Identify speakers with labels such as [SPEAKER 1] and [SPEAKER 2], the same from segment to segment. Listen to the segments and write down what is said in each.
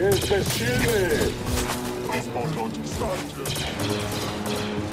[SPEAKER 1] Este
[SPEAKER 2] Chile! Transportort startet!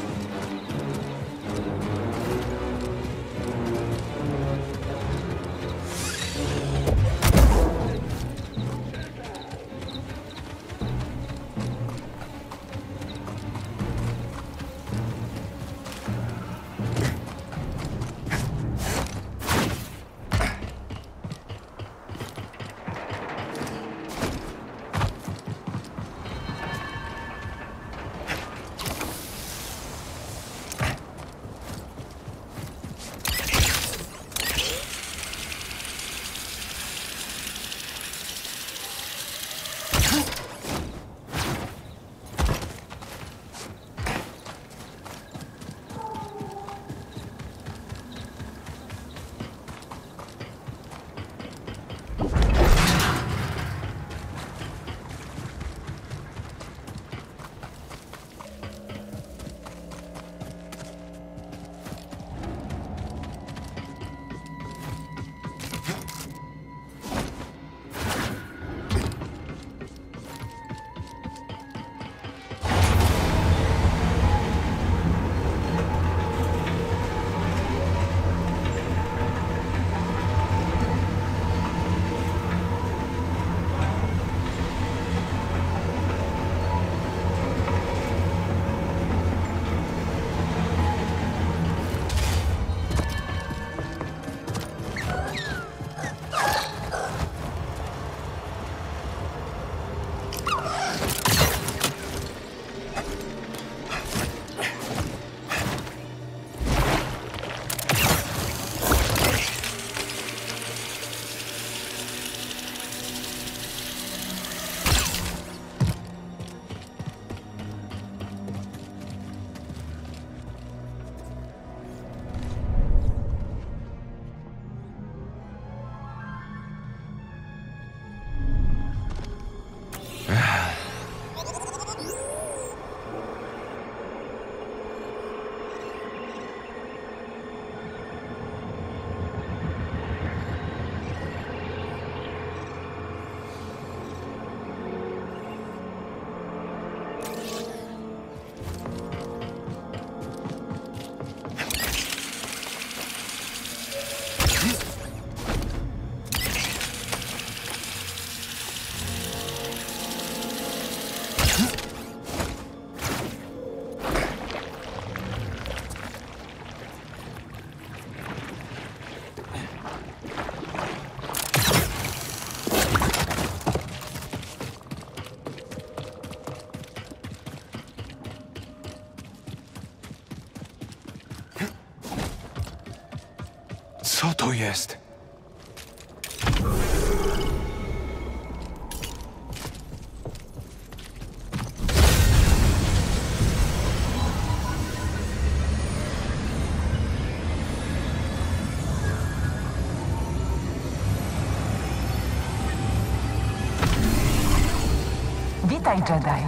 [SPEAKER 3] Witaj, Jedi.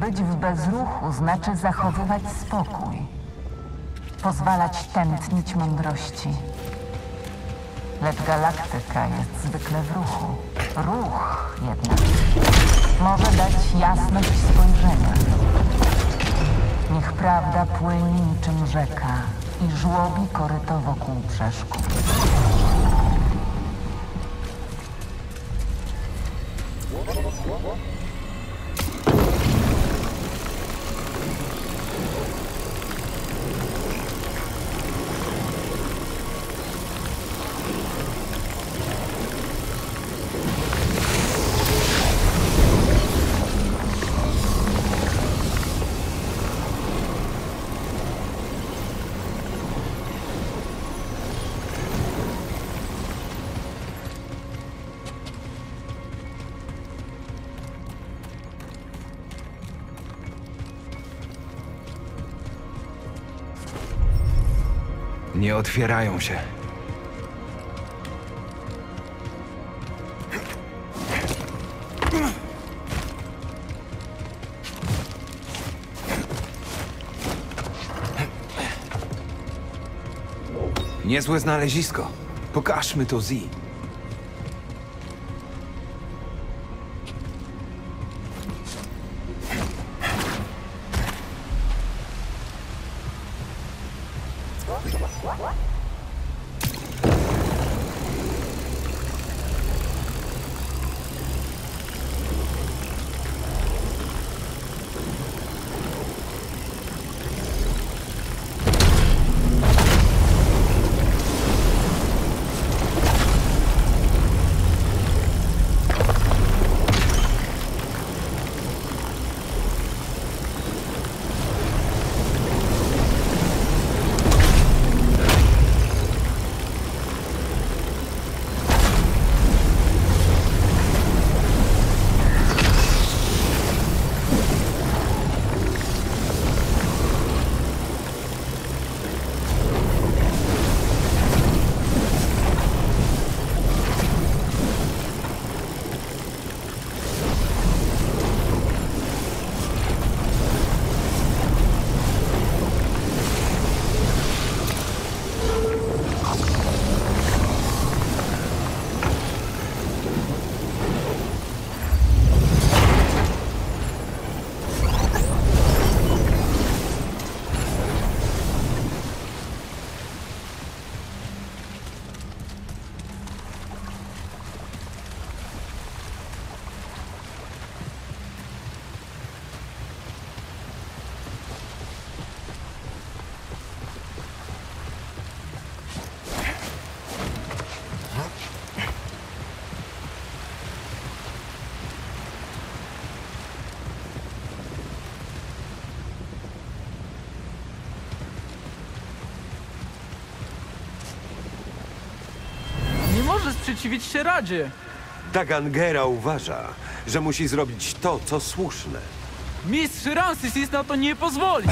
[SPEAKER 3] Być w bezruchu znaczy zachowywać spokój. Pozwalać tętnić mądrości. Lecz galaktyka jest zwykle w ruchu. Ruch jednak może dać jasność spojrzenia. Niech prawda płynie niczym rzeka i żłobi koryto wokół przeszkód.
[SPEAKER 2] Nie otwierają się. Niezłe znalezisko. Pokażmy to Zi.
[SPEAKER 4] What? What? What? Sprzeciwić się Radzie.
[SPEAKER 5] Dagangera uważa, że musi zrobić to, co słuszne.
[SPEAKER 4] Mistrz Ramses na to nie pozwoli.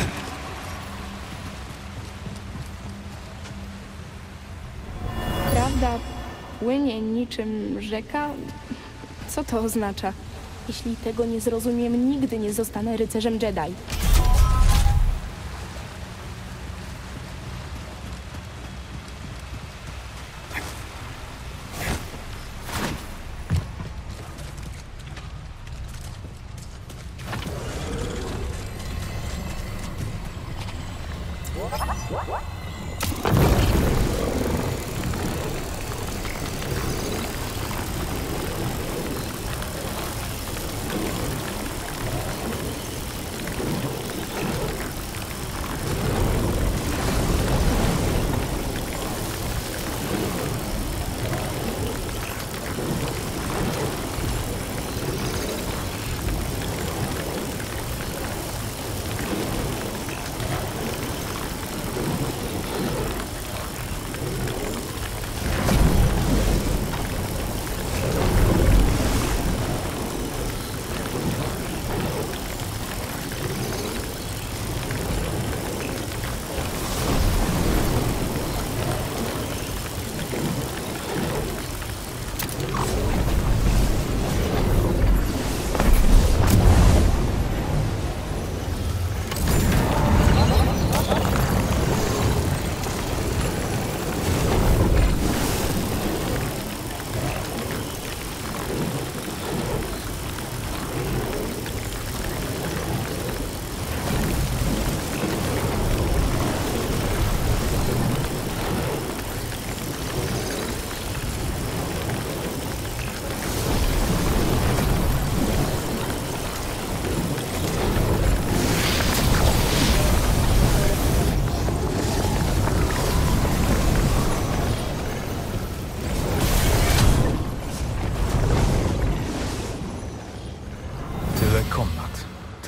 [SPEAKER 6] Prawda płynie niczym rzeka? Co to oznacza? Jeśli tego nie zrozumiem, nigdy nie zostanę rycerzem Jedi.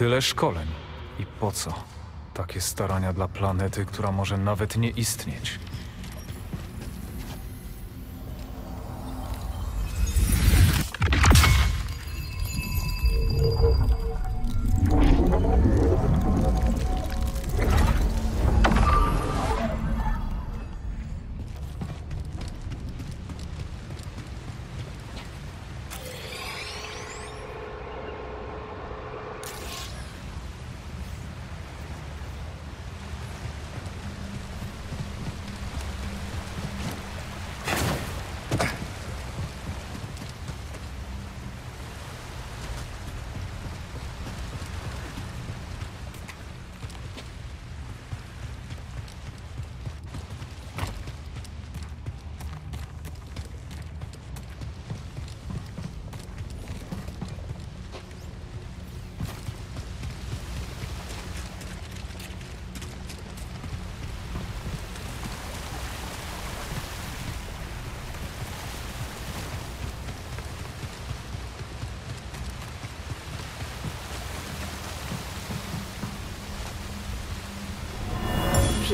[SPEAKER 2] Tyle szkoleń. I po co? Takie starania dla planety, która może nawet nie istnieć.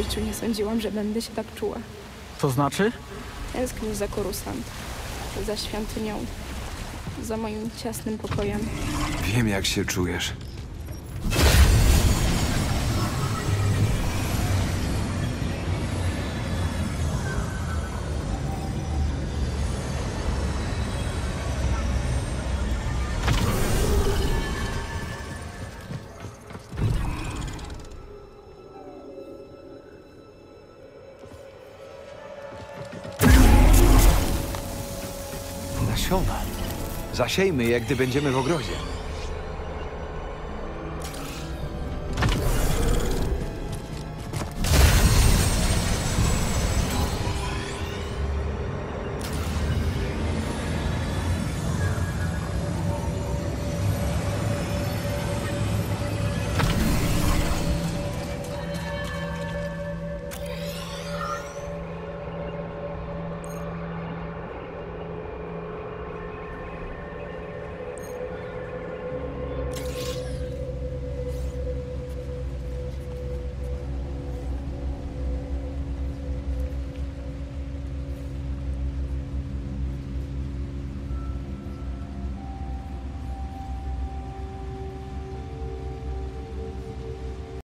[SPEAKER 6] Życiu nie sądziłam, że będę się tak czuła.
[SPEAKER 4] To znaczy?
[SPEAKER 6] Tęsknię za Korusant, za świątynią, za moim ciasnym pokojem.
[SPEAKER 2] Wiem, jak się czujesz.
[SPEAKER 7] Zasiejmy je, gdy będziemy w ogrodzie.